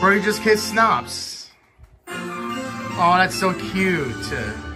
Brody just kissed Snops. Oh, that's so cute.